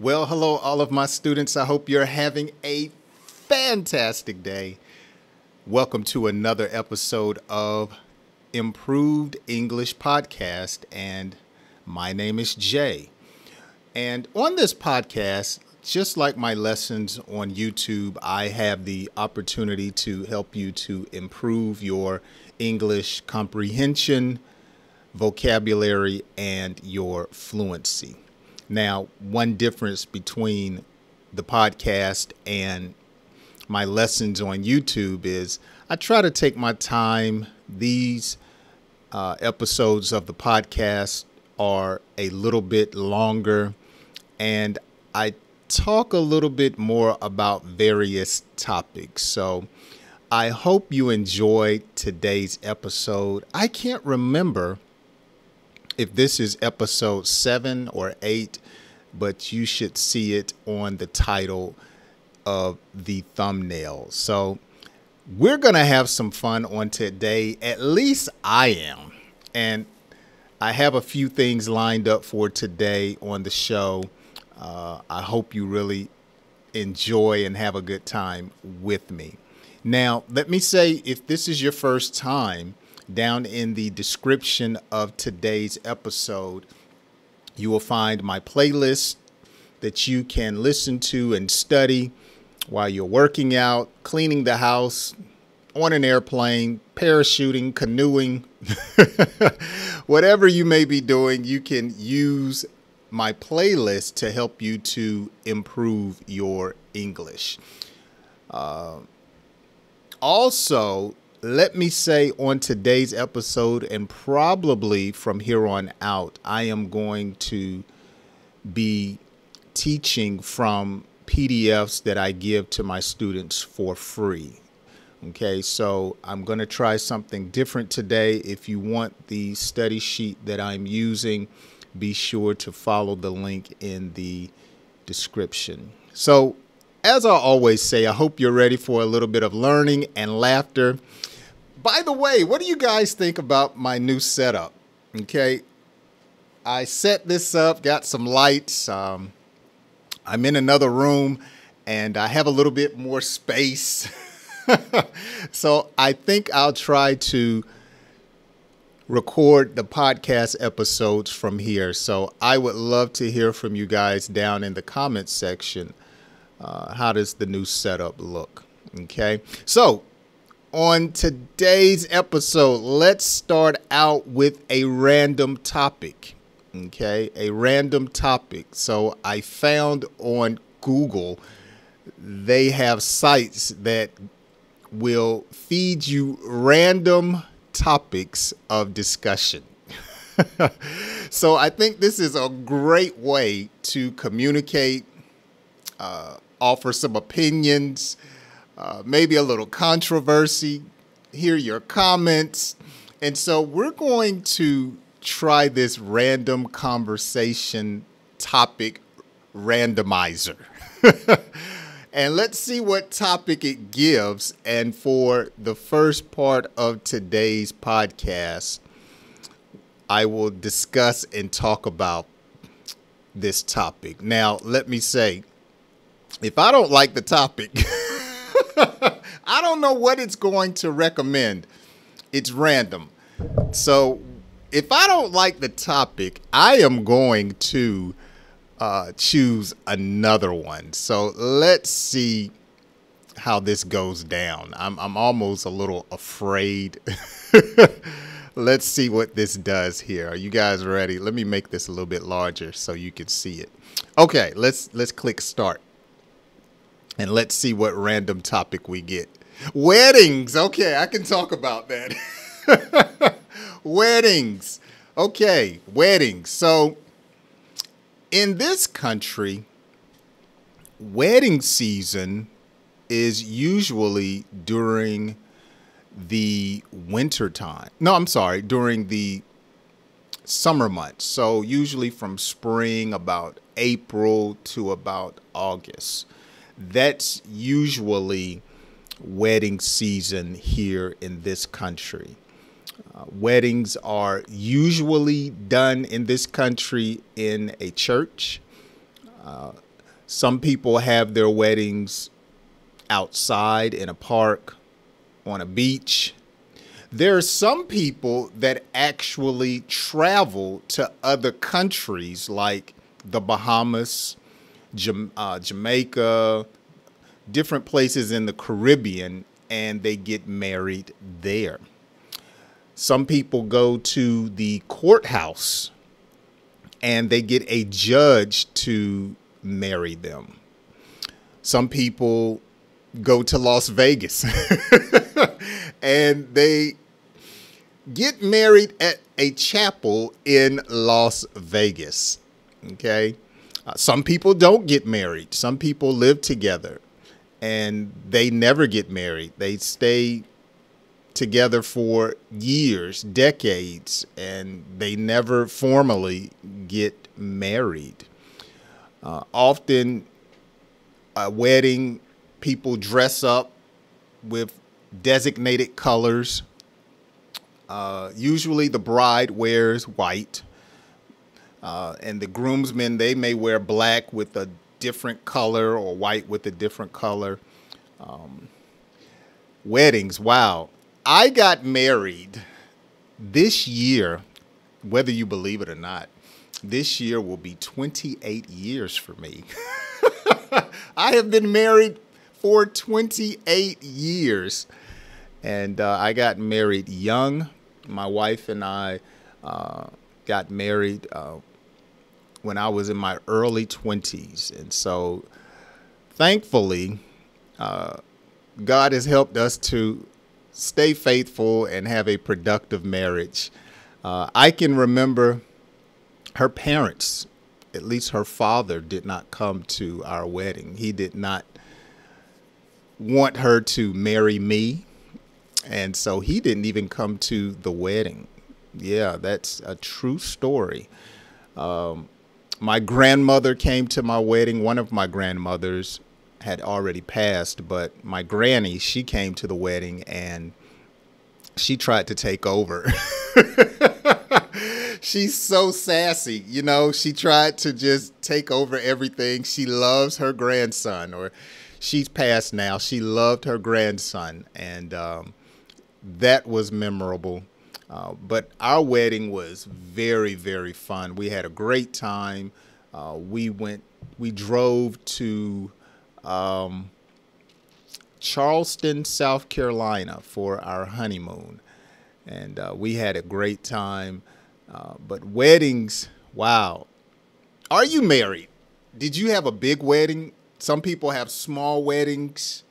Well, hello, all of my students. I hope you're having a fantastic day. Welcome to another episode of Improved English Podcast, and my name is Jay. And on this podcast, just like my lessons on YouTube, I have the opportunity to help you to improve your English comprehension, vocabulary, and your fluency. Now, one difference between the podcast and my lessons on YouTube is I try to take my time. These uh, episodes of the podcast are a little bit longer, and I talk a little bit more about various topics. So I hope you enjoyed today's episode. I can't remember if this is episode seven or eight, but you should see it on the title of the thumbnail. So we're going to have some fun on today. At least I am. And I have a few things lined up for today on the show. Uh, I hope you really enjoy and have a good time with me. Now, let me say if this is your first time, down in the description of today's episode, you will find my playlist that you can listen to and study while you're working out, cleaning the house, on an airplane, parachuting, canoeing, whatever you may be doing, you can use my playlist to help you to improve your English. Uh, also, let me say on today's episode, and probably from here on out, I am going to be teaching from PDFs that I give to my students for free. Okay, so I'm going to try something different today. If you want the study sheet that I'm using, be sure to follow the link in the description. So, as I always say, I hope you're ready for a little bit of learning and laughter. By the way, what do you guys think about my new setup? Okay, I set this up, got some lights. Um, I'm in another room and I have a little bit more space. so I think I'll try to record the podcast episodes from here. So I would love to hear from you guys down in the comments section. Uh, how does the new setup look? Okay. So on today's episode, let's start out with a random topic. Okay, a random topic. So I found on Google, they have sites that will feed you random topics of discussion. so I think this is a great way to communicate, uh, offer some opinions, uh, maybe a little controversy, hear your comments. And so we're going to try this random conversation topic randomizer. and let's see what topic it gives. And for the first part of today's podcast, I will discuss and talk about this topic. Now, let me say, if I don't like the topic, I don't know what it's going to recommend. It's random. So if I don't like the topic, I am going to uh, choose another one. So let's see how this goes down. I'm, I'm almost a little afraid. let's see what this does here. Are you guys ready? Let me make this a little bit larger so you can see it. Okay, let's let's click start. And let's see what random topic we get. Weddings. Okay, I can talk about that. weddings. Okay, weddings. So in this country, wedding season is usually during the winter time. No, I'm sorry, during the summer months. So usually from spring about April to about August that's usually wedding season here in this country. Uh, weddings are usually done in this country in a church. Uh, some people have their weddings outside in a park, on a beach. There are some people that actually travel to other countries like the Bahamas, uh, Jamaica, different places in the Caribbean, and they get married there. Some people go to the courthouse and they get a judge to marry them. Some people go to Las Vegas and they get married at a chapel in Las Vegas. Okay. Uh, some people don't get married. Some people live together and they never get married. They stay together for years, decades, and they never formally get married. Uh, often, a wedding, people dress up with designated colors. Uh, usually, the bride wears white, uh, and the groomsmen they may wear black with a different color or white with a different color. Um, weddings, wow. I got married this year, whether you believe it or not. This year will be 28 years for me. I have been married for 28 years. And uh, I got married young. My wife and I uh, got married uh, when I was in my early 20s. And so thankfully, uh, God has helped us to stay faithful and have a productive marriage. Uh, I can remember her parents, at least her father, did not come to our wedding. He did not want her to marry me. And so he didn't even come to the wedding. Yeah, that's a true story. Um, my grandmother came to my wedding. One of my grandmothers had already passed, but my granny, she came to the wedding and she tried to take over. She's so sassy, you know. She tried to just take over everything. She loves her grandson, or she's passed now. She loved her grandson, and um, that was memorable. Uh, but our wedding was very, very fun. We had a great time. Uh, we went, we drove to um, Charleston, South Carolina for our honeymoon. And uh, we had a great time. Uh, but weddings, wow. Are you married? Did you have a big wedding? Some people have small weddings.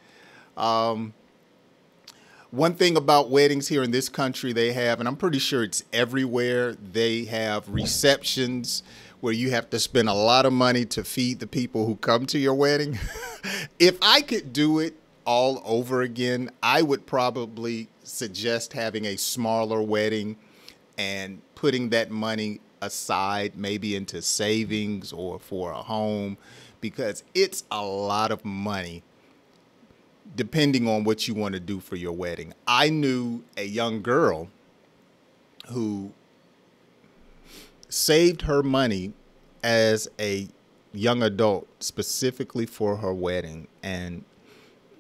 Um, one thing about weddings here in this country, they have, and I'm pretty sure it's everywhere, they have receptions where you have to spend a lot of money to feed the people who come to your wedding. if I could do it all over again, I would probably suggest having a smaller wedding and putting that money aside, maybe into savings or for a home, because it's a lot of money depending on what you want to do for your wedding. I knew a young girl who saved her money as a young adult specifically for her wedding and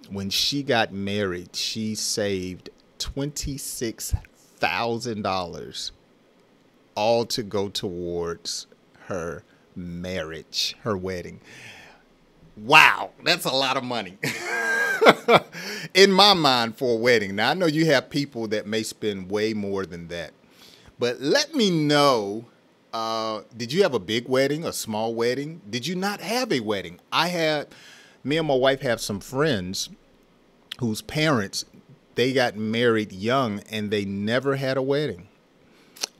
when she got married she saved $26,000 all to go towards her marriage, her wedding. Wow, that's a lot of money. in my mind for a wedding. Now I know you have people that may spend way more than that, but let me know. Uh, did you have a big wedding, a small wedding? Did you not have a wedding? I had. Me and my wife have some friends whose parents they got married young and they never had a wedding.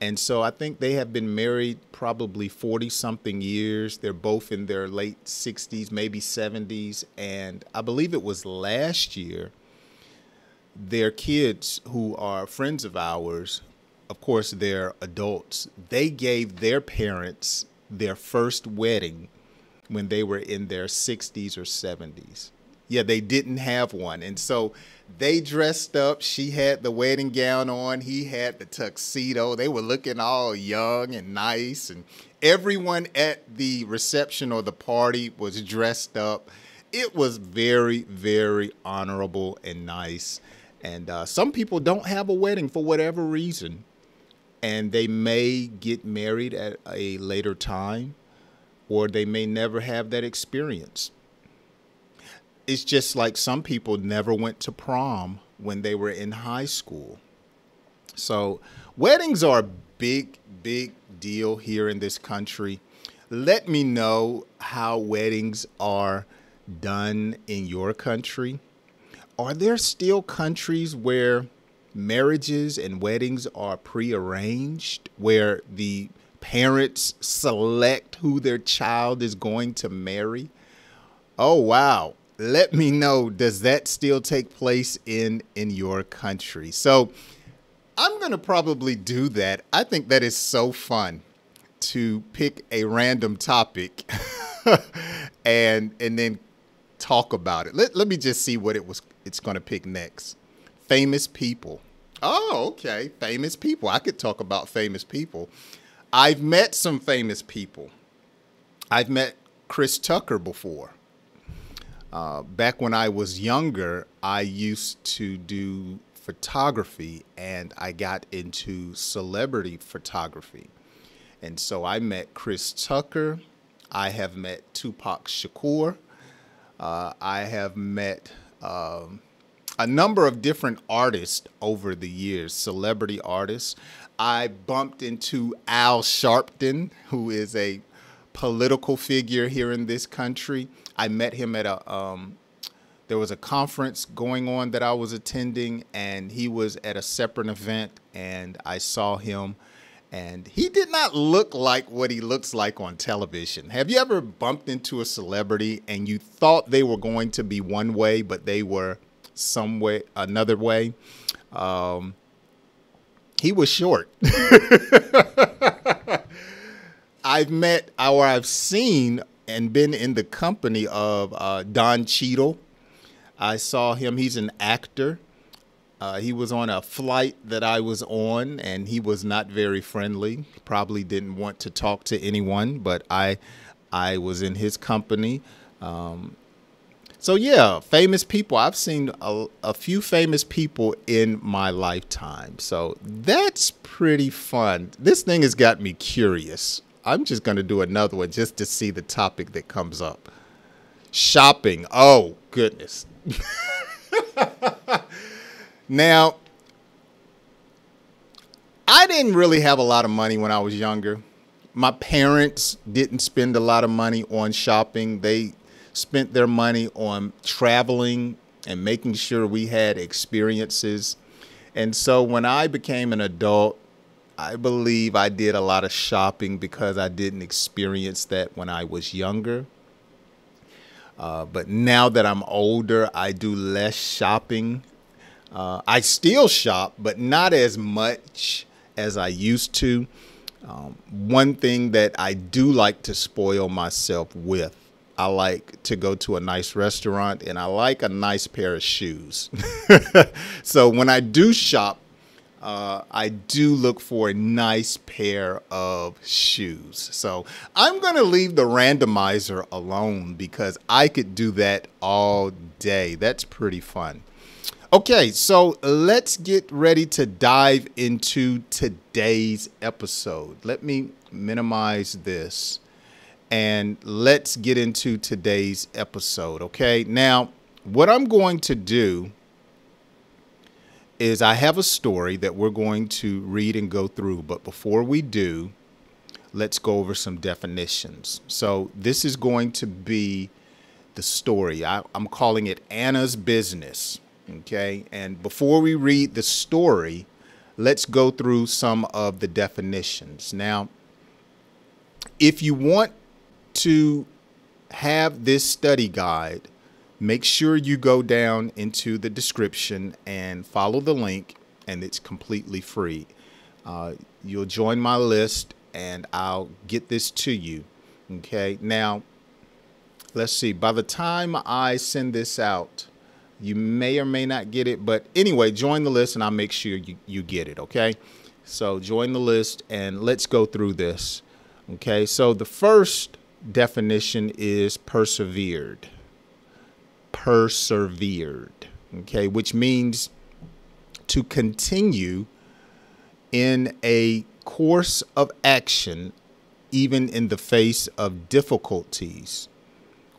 And so I think they have been married probably 40 something years. They're both in their late 60s, maybe 70s. And I believe it was last year, their kids, who are friends of ours, of course, they're adults, they gave their parents their first wedding when they were in their 60s or 70s. Yeah, they didn't have one. And so they dressed up. She had the wedding gown on. He had the tuxedo. They were looking all young and nice. And everyone at the reception or the party was dressed up. It was very, very honorable and nice. And uh, some people don't have a wedding for whatever reason. And they may get married at a later time, or they may never have that experience it's just like some people never went to prom when they were in high school. So, weddings are a big, big deal here in this country. Let me know how weddings are done in your country. Are there still countries where marriages and weddings are prearranged, where the parents select who their child is going to marry? Oh, wow let me know does that still take place in in your country? So i'm going to probably do that. I think that is so fun to pick a random topic and and then talk about it. Let, let me just see what it was it's going to pick next. Famous people. Oh okay. Famous people. I could talk about famous people. I've met some famous people. I've met chris tucker before uh, back when I was younger, I used to do photography and I got into celebrity photography. And so I met Chris Tucker. I have met Tupac Shakur. Uh, I have met um, a number of different artists over the years, celebrity artists. I bumped into Al Sharpton, who is a political figure here in this country. I met him at a um, there was a conference going on that I was attending, and he was at a separate event, and I saw him, and he did not look like what he looks like on television. Have you ever bumped into a celebrity and you thought they were going to be one way, but they were some way another way? Um, he was short. I've met or I've seen and been in the company of uh, Don Cheadle. I saw him. He's an actor. Uh, he was on a flight that I was on, and he was not very friendly. Probably didn't want to talk to anyone, but I, I was in his company. Um, so yeah, famous people. I've seen a, a few famous people in my lifetime. So that's pretty fun. This thing has got me curious. I'm just going to do another one just to see the topic that comes up. Shopping. Oh, goodness. now, I didn't really have a lot of money when I was younger. My parents didn't spend a lot of money on shopping. They spent their money on traveling and making sure we had experiences. And so when I became an adult, I believe I did a lot of shopping because I didn't experience that when I was younger. Uh, but now that I'm older, I do less shopping. Uh, I still shop, but not as much as I used to. Um, one thing that I do like to spoil myself with, I like to go to a nice restaurant and I like a nice pair of shoes. so when I do shop, uh, I do look for a nice pair of shoes. So I'm going to leave the randomizer alone because I could do that all day. That's pretty fun. Okay, so let's get ready to dive into today's episode. Let me minimize this and let's get into today's episode. Okay, now what I'm going to do is I have a story that we're going to read and go through. But before we do, let's go over some definitions. So this is going to be the story. I, am calling it Ana's Business. Okay. And before we read the story, let's go through some of the definitions. Now, if you want to have this study guide, make sure you go down into the description and follow the link, and it's completely free. Uh, you'll join my list, and I'll get this to you. Okay. Now, let's see, by the time I send this out, you may or may not get it. But anyway, join the list and I'll make sure you, you get it. Okay. So join the list and let's go through this. Okay. So the first definition is persevered. Persevered. Okay. Which means to continue in a course of action, even in the face of difficulties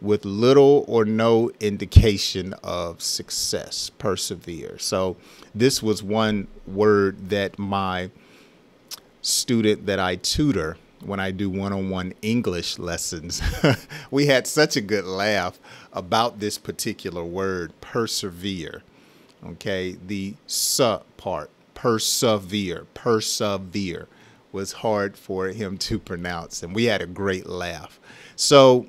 with little or no indication of success, persevere. So, this was one word that my student that I tutor when I do one on one English lessons, we had such a good laugh about this particular word, persevere. Okay, the "su" part, persevere, persevere was hard for him to pronounce, and we had a great laugh. So,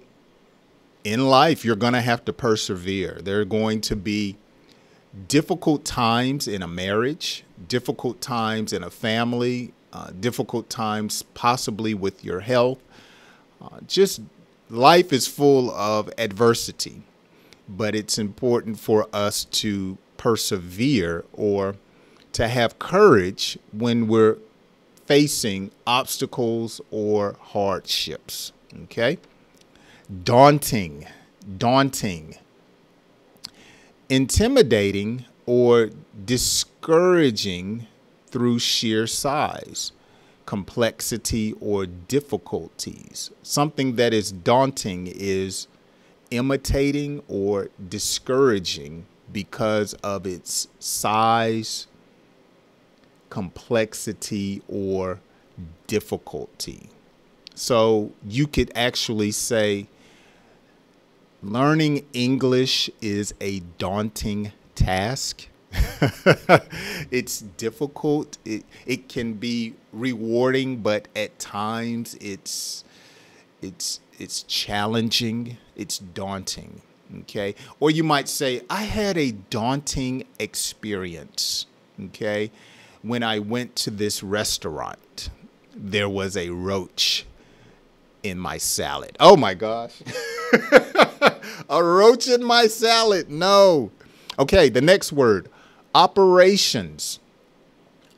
in life, you're going to have to persevere. There are going to be difficult times in a marriage, difficult times in a family, uh, difficult times possibly with your health. Uh, just life is full of adversity, but it's important for us to persevere or to have courage when we're facing obstacles or hardships. Okay? daunting, daunting, intimidating, or discouraging through sheer size, complexity, or difficulties. Something that is daunting is imitating or discouraging because of its size, complexity, or difficulty. So you could actually say learning English is a daunting task. it's difficult. It it can be rewarding, but at times it's it's it's challenging. It's daunting. Okay. Or you might say, I had a daunting experience. Okay. When I went to this restaurant, there was a roach in my salad. Oh my gosh. a roach in my salad. No. Okay, the next word operations.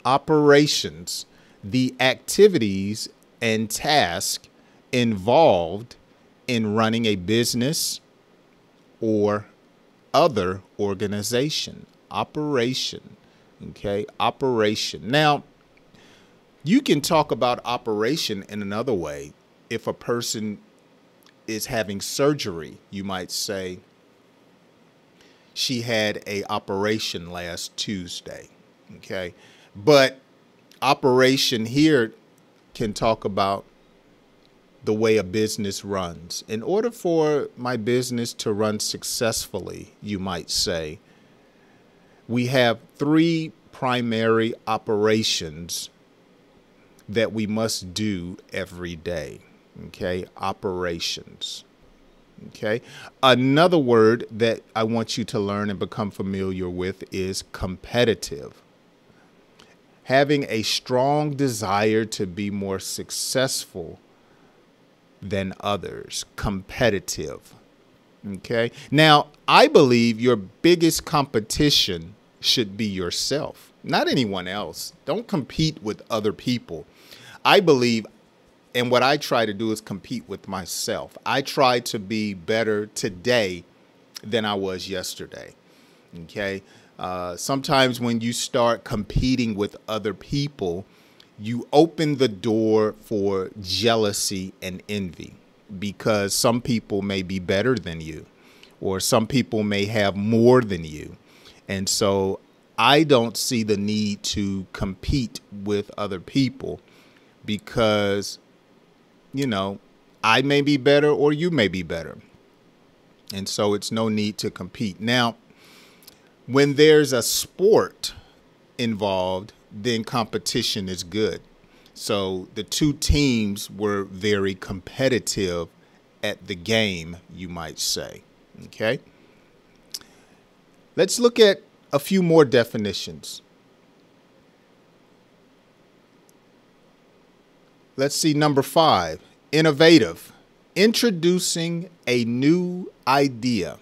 Operations. The activities and tasks involved in running a business or other organization. Operation. Okay, operation. Now, you can talk about operation in another way. If a person is having surgery, you might say she had a operation last Tuesday. Okay. But operation here can talk about the way a business runs. In order for my business to run successfully, you might say, we have three primary operations that we must do every day okay, operations. Okay. Another word that I want you to learn and become familiar with is competitive. Having a strong desire to be more successful than others, competitive. Okay. Now, I believe your biggest competition should be yourself, not anyone else. Don't compete with other people. I believe and what I try to do is compete with myself. I try to be better today than I was yesterday. Okay. Uh, sometimes when you start competing with other people, you open the door for jealousy and envy because some people may be better than you or some people may have more than you. And so I don't see the need to compete with other people because you know, I may be better or you may be better. And so it's no need to compete. Now, when there's a sport involved, then competition is good. So the two teams were very competitive at the game, you might say. Okay? Let's look at a few more definitions. Let's see number five innovative. introducing a new idea,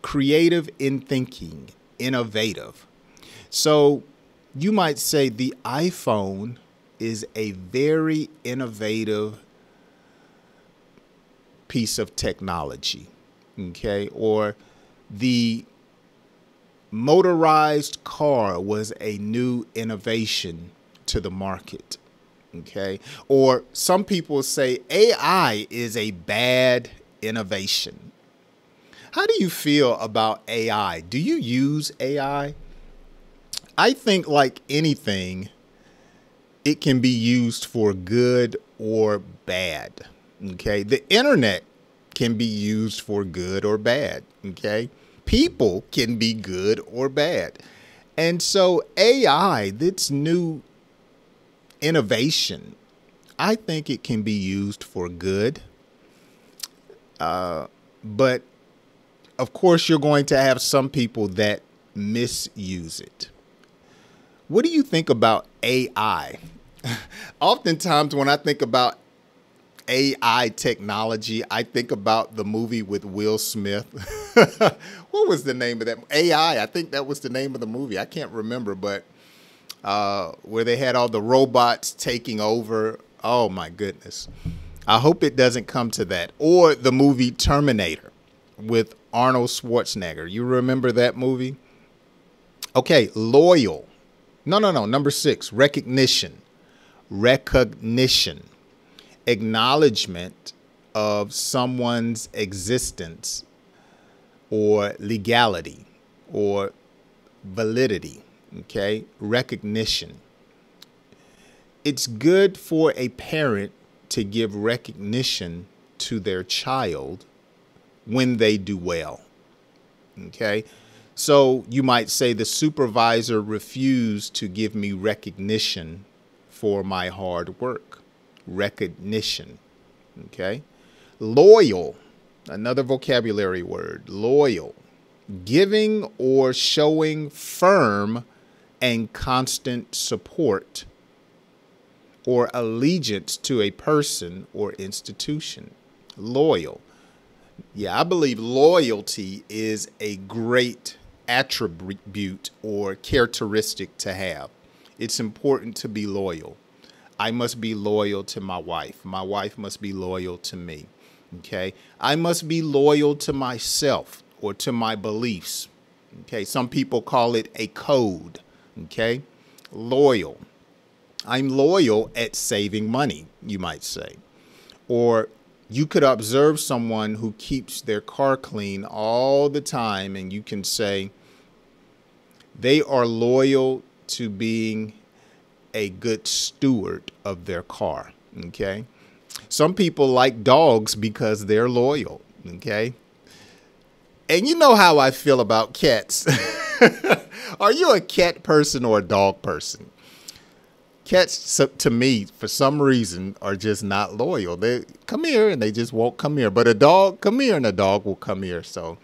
creative in thinking, innovative. So you might say the iPhone is a very innovative piece of technology, okay? Or the motorized car was a new innovation to the market. Okay. Or some people say AI is a bad innovation. How do you feel about AI? Do you use AI? I think, like anything, it can be used for good or bad. Okay. The internet can be used for good or bad. Okay. People can be good or bad. And so, AI, this new innovation, I think it can be used for good. Uh, but of course, you're going to have some people that misuse it. What do you think about AI? Oftentimes, when I think about AI technology, I think about the movie with Will Smith. what was the name of that? AI. I think that was the name of the movie. I can't remember, but uh, where they had all the robots taking over. Oh my goodness. I hope it doesn't come to that. Or the movie Terminator with Arnold Schwarzenegger. You remember that movie? Okay, loyal. No, no, no. Number six, recognition. Recognition. Acknowledgement of someone's existence or legality or validity okay? Recognition. It's good for a parent to give recognition to their child when they do well, okay? So you might say the supervisor refused to give me recognition for my hard work. Recognition, okay? Loyal, another vocabulary word, loyal. Giving or showing firm and constant support or allegiance to a person or institution. Loyal. Yeah, I believe loyalty is a great attribute or characteristic to have. It's important to be loyal. I must be loyal to my wife. My wife must be loyal to me. Okay. I must be loyal to myself or to my beliefs. Okay. Some people call it a code. Okay. Loyal. I'm loyal at saving money, you might say. Or you could observe someone who keeps their car clean all the time, and you can say they are loyal to being a good steward of their car. Okay. Some people like dogs because they're loyal. Okay. And you know how I feel about cats. Are you a cat person or a dog person? Cats, to me, for some reason, are just not loyal. They come here and they just won't come here. But a dog, come here, and a dog will come here. So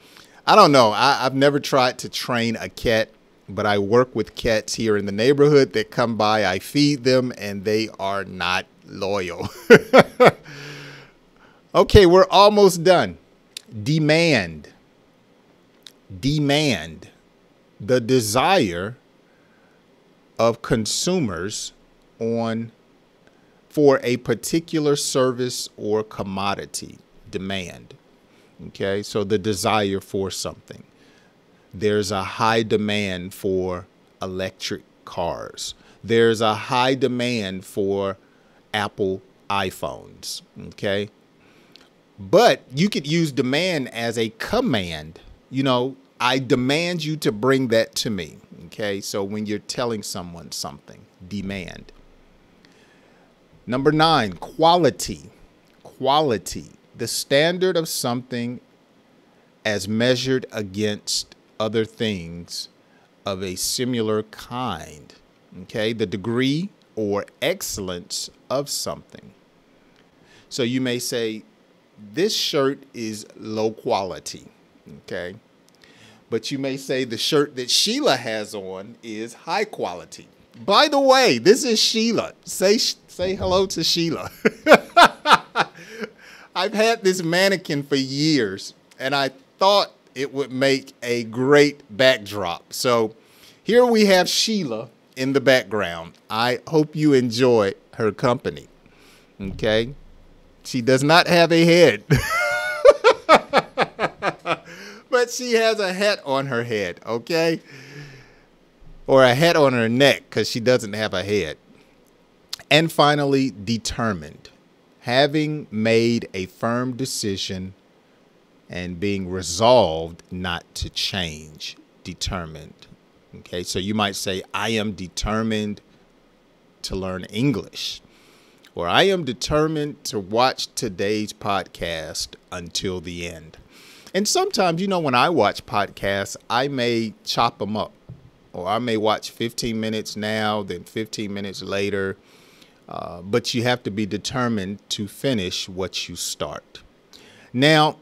I don't know. I, I've never tried to train a cat, but I work with cats here in the neighborhood that come by. I feed them, and they are not loyal. okay, we're almost done. Demand. Demand the desire of consumers on for a particular service or commodity demand. Okay, so the desire for something. There's a high demand for electric cars. There's a high demand for Apple iPhones. Okay, but you could use demand as a command. You know, I demand you to bring that to me. Okay, so when you're telling someone something, demand. Number nine, quality. Quality. The standard of something as measured against other things of a similar kind. Okay, the degree or excellence of something. So you may say, this shirt is low quality. Okay but you may say the shirt that Sheila has on is high quality. By the way, this is Sheila. Say say hello to Sheila. I've had this mannequin for years, and I thought it would make a great backdrop. So here we have Sheila in the background. I hope you enjoy her company. Okay? She does not have a head. but she has a hat on her head, okay? Or a hat on her neck because she doesn't have a head. And finally, determined. Having made a firm decision and being resolved not to change. Determined. Okay, so you might say, I am determined to learn English, or I am determined to watch today's podcast until the end. And sometimes, you know, when I watch podcasts, I may chop them up, or I may watch 15 minutes now, then 15 minutes later. Uh, but you have to be determined to finish what you start. Now,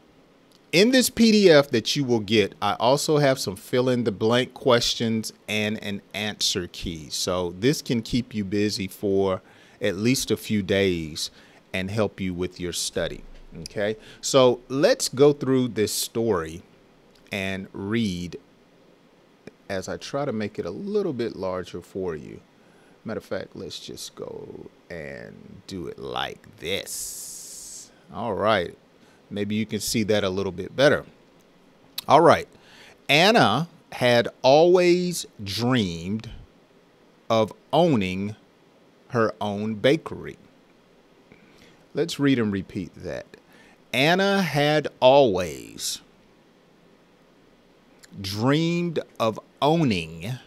in this PDF that you will get, I also have some fill in the blank questions and an answer key. So this can keep you busy for at least a few days and help you with your study. Okay, so let's go through this story and read as I try to make it a little bit larger for you. Matter of fact, let's just go and do it like this. All right. Maybe you can see that a little bit better. All right. Ana had always dreamed of owning her own bakery. Let's read and repeat that. Ana had always dreamed of owning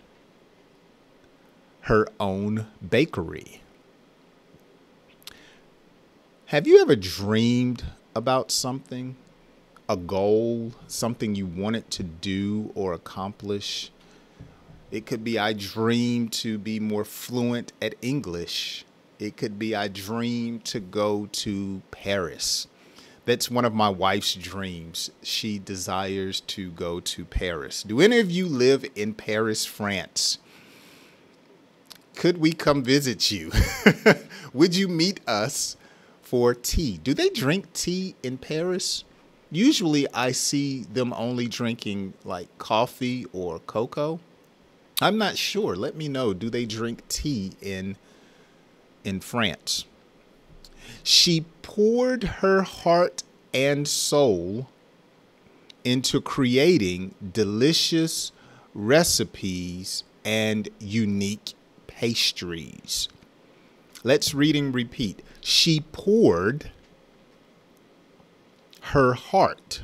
her own bakery. Have you ever dreamed about something, a goal, something you wanted to do or accomplish. It could be I dream to be more fluent at English. It could be I dream to go to Paris. That's one of my wife's dreams. She desires to go to Paris. Do any of you live in Paris, France? Could we come visit you? Would you meet us for tea. Do they drink tea in Paris? Usually I see them only drinking like coffee or cocoa. I'm not sure. Let me know. Do they drink tea in in France? She poured her heart and soul into creating delicious recipes and unique pastries. Let's read and repeat. She poured her heart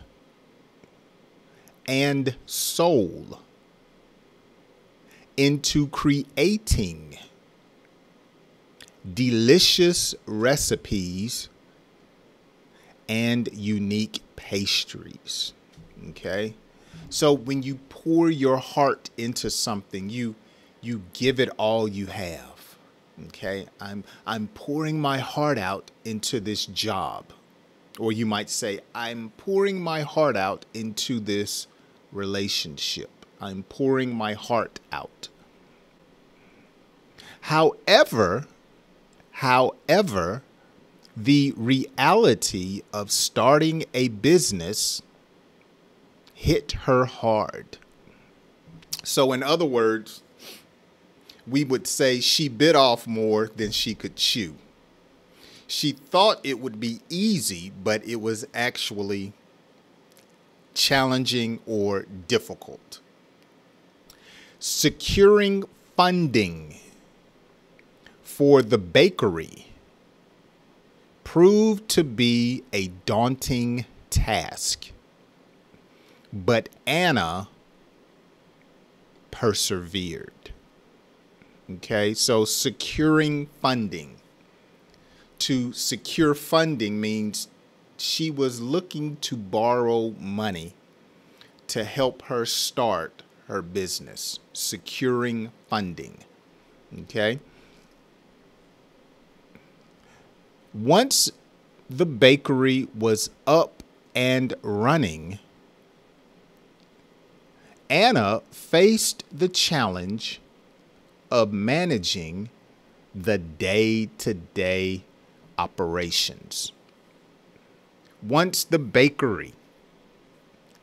and soul into creating delicious recipes and unique pastries. Okay? So when you pour your heart into something, you you give it all you have. Okay, I'm I'm pouring my heart out into this job. Or you might say, I'm pouring my heart out into this relationship. I'm pouring my heart out. However, however, the reality of starting a business hit her hard. So, in other words, we would say she bit off more than she could chew. She thought it would be easy, but it was actually challenging or difficult. Securing funding for the bakery proved to be a daunting task, but Ana persevered. Okay, so securing funding. To secure funding means she was looking to borrow money to help her start her business, securing funding. Okay. Once the bakery was up and running, Ana faced the challenge of managing the day to day operations. Once the bakery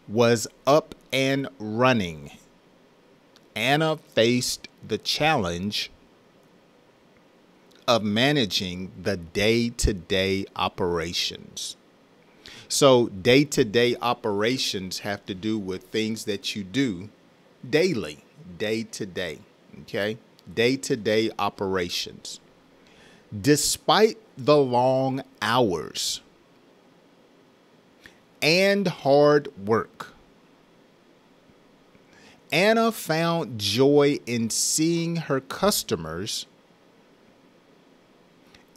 was up and running, Ana faced the challenge of managing the day to day operations. So, day to day operations have to do with things that you do daily, day to day. Okay? Day to day operations. Despite the long hours and hard work, Ana found joy in seeing her customers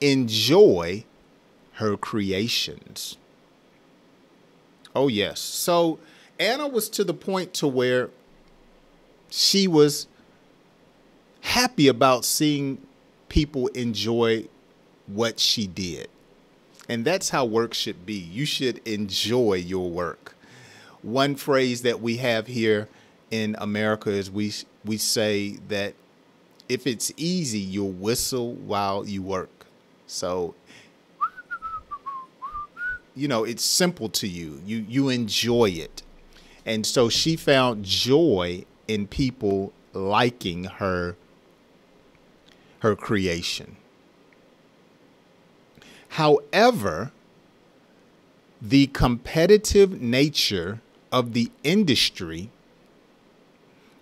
enjoy her creations. Oh yes. So Ana was to the point to where she was happy about seeing people enjoy what she did. And that's how work should be. You should enjoy your work. One phrase that we have here in America is we we say that if it's easy, you'll whistle while you work. So you know, it's simple to you. You you enjoy it. And so she found joy in people liking her her creation. However, the competitive nature of the industry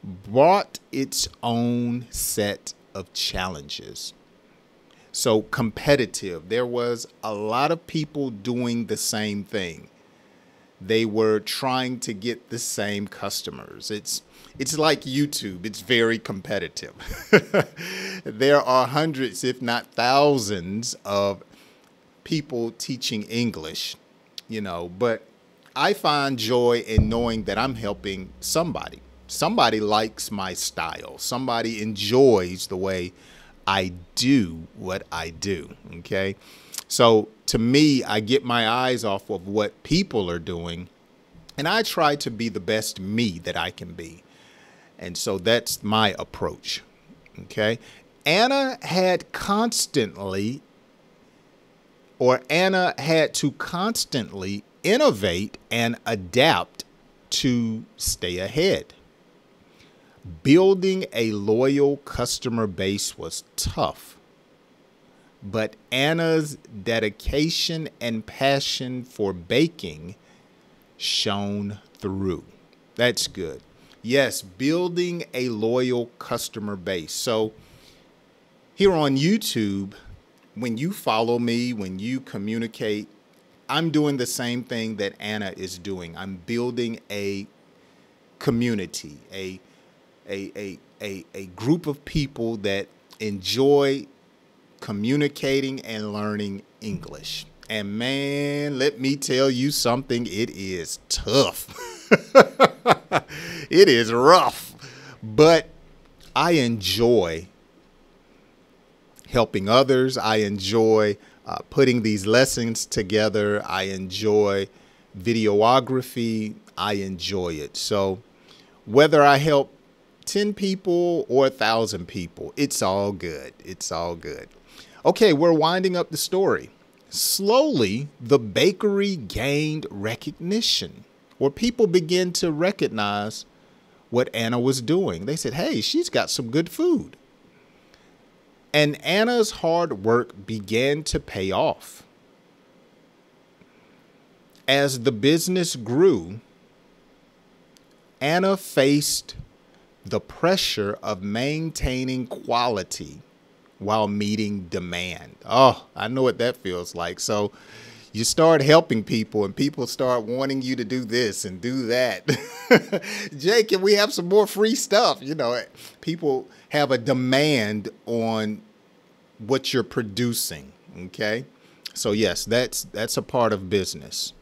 brought its own set of challenges. So, competitive. There was a lot of people doing the same thing. They were trying to get the same customers. It's it's like YouTube. It's very competitive. there are hundreds, if not thousands, of people teaching English, you know, but I find joy in knowing that I'm helping somebody somebody likes my style. Somebody enjoys the way I do what I do. Okay. So to me, I get my eyes off of what people are doing and I try to be the best me that I can be. And so that's my approach. Okay. Ana had constantly, or Ana had to constantly innovate and adapt to stay ahead. Building a loyal customer base was tough, but Ana's dedication and passion for baking shone through. That's good. Yes, building a loyal customer base. So, here on YouTube, when you follow me, when you communicate, I'm doing the same thing that Ana is doing. I'm building a community, a a, a, a, a group of people that enjoy communicating and learning English. And man, let me tell you something, it is tough. it is rough, but I enjoy helping others. I enjoy uh, putting these lessons together. I enjoy videography. I enjoy it. So, whether I help 10 people or a 1,000 people. It's all good. It's all good. Okay, we're winding up the story. Slowly, the bakery gained recognition, or people began to recognize what Ana was doing. They said, hey, she's got some good food. And Ana's hard work began to pay off. As the business grew, Ana faced the pressure of maintaining quality while meeting demand. Oh, I know what that feels like. So you start helping people and people start wanting you to do this and do that. Jay, can we have some more free stuff? You know, people have a demand on what you're producing, okay? So yes, that's that's a part of business.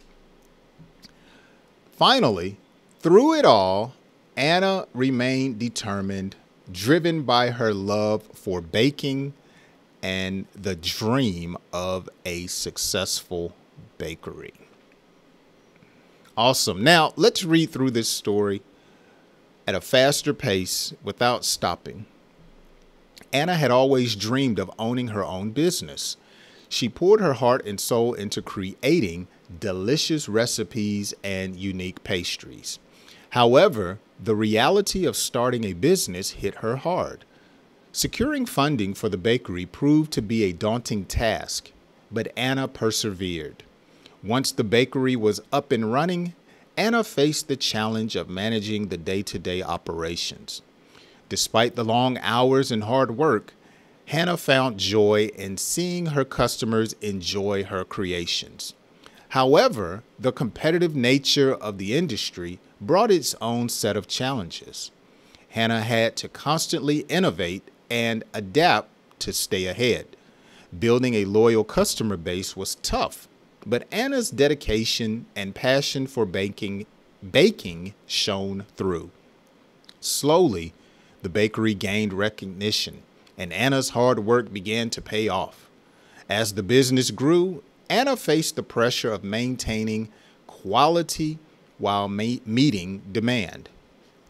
Finally, through it all, Ana remained determined, driven by her love for baking and the dream of a successful bakery. Awesome. Now, let's read through this story at a faster pace without stopping. Ana had always dreamed of owning her own business. She poured her heart and soul into creating delicious recipes and unique pastries. However, the reality of starting a business hit her hard. Securing funding for the bakery proved to be a daunting task, but Ana persevered. Once the bakery was up and running, Ana faced the challenge of managing the day to day operations. Despite the long hours and hard work, Hannah found joy in seeing her customers enjoy her creations. However, the competitive nature of the industry brought its own set of challenges. Hannah had to constantly innovate and adapt to stay ahead. Building a loyal customer base was tough, but Ana's dedication and passion for baking baking shone through. Slowly, the bakery gained recognition and Ana's hard work began to pay off. As the business grew, Ana faced the pressure of maintaining quality while meeting demand.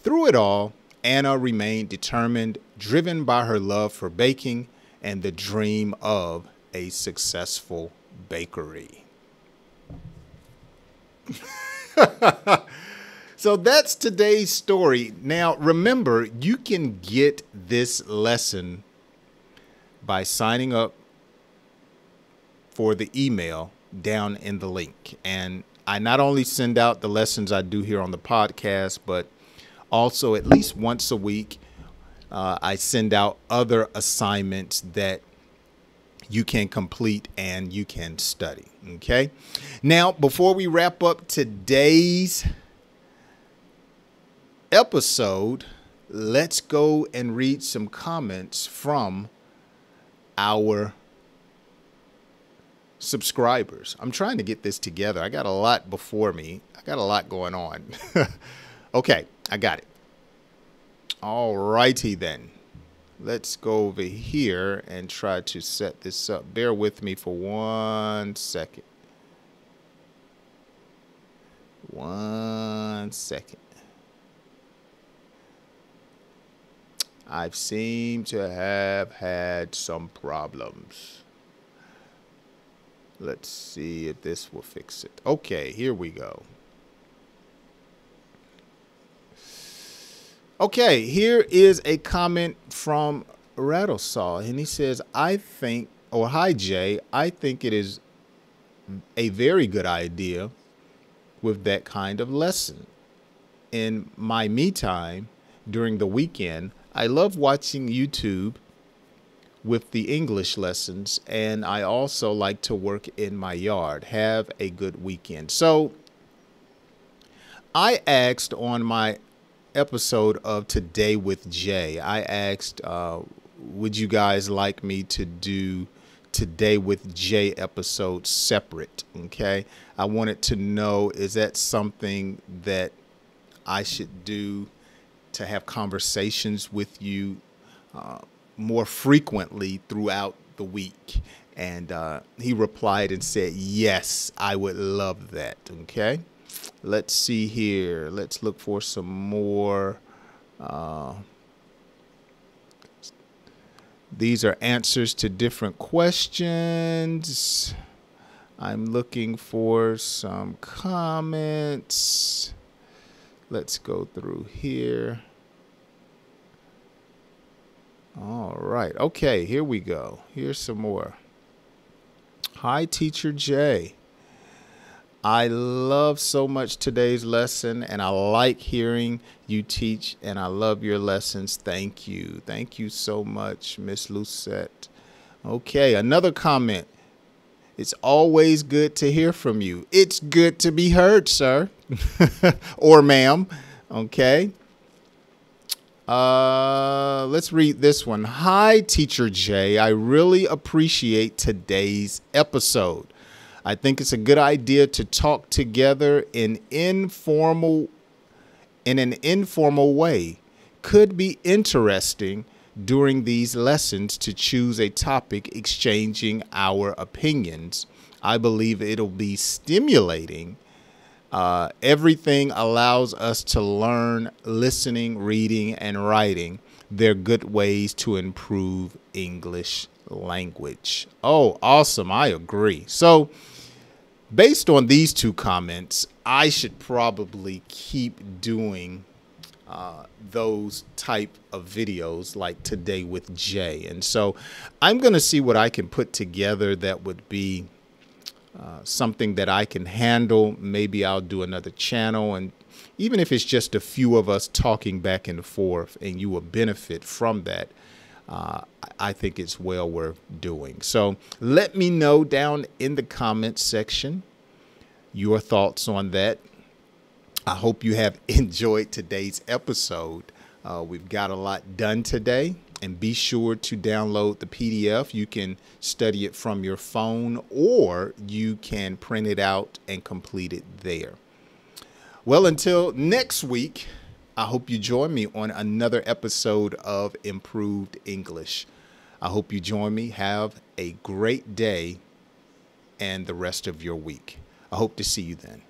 Through it all, Ana remained determined, driven by her love for baking and the dream of a successful bakery. so that's today's story. Now, remember, you can get this lesson by signing up for the email down in the link. And I not only send out the lessons I do here on the podcast, but also at least once a week, uh, I send out other assignments that you can complete and you can study. Okay. Now, before we wrap up today's episode, let's go and read some comments from our subscribers. I'm trying to get this together. I got a lot before me. I got a lot going on. okay, I got it. All righty then. Let's go over here and try to set this up. Bear with me for one second. One second. I've seemed to have had some problems. Let's see if this will fix it. Okay, here we go. Okay, here is a comment from Rattlesaw, and he says, I think, or hi Jay, I think it is a very good idea with that kind of lesson. In my me time during the weekend, I love watching YouTube with the English lessons, and I also like to work in my yard. Have a good weekend. So, I asked on my episode of Today with Jay, I asked, uh, would you guys like me to do Today with Jay episode separate? Okay. I wanted to know is that something that I should do? to have conversations with you uh, more frequently throughout the week. And uh, he replied and said, Yes, I would love that. Okay. Let's see here. Let's look for some more. Uh, these are answers to different questions. I'm looking for some comments. Let's go through here. All right. Okay, here we go. Here's some more. Hi, Teacher Jay. I love so much today's lesson and I like hearing you teach and I love your lessons. Thank you. Thank you so much, Miss Lucette. Okay, another comment. It's always good to hear from you. It's good to be heard, sir or ma'am. Okay. Uh, let's read this one. Hi, Teacher Jay. I really appreciate today's episode. I think it's a good idea to talk together in informal in an informal way. Could be interesting during these lessons to choose a topic exchanging our opinions. I believe it'll be stimulating. Uh, everything allows us to learn listening, reading, and writing. They're good ways to improve English language. Oh, awesome. I agree. So, based on these two comments, I should probably keep doing uh, those type of videos like today with Jay. And so I'm going to see what I can put together that would be uh, something that I can handle. Maybe I'll do another channel. And even if it's just a few of us talking back and forth and you will benefit from that, uh, I think it's well worth doing. So let me know down in the comments section your thoughts on that. I hope you have enjoyed today's episode. Uh, we've got a lot done today, and be sure to download the PDF. You can study it from your phone, or you can print it out and complete it there. Well, until next week, I hope you join me on another episode of Improved English. I hope you join me. Have a great day and the rest of your week. I hope to see you then.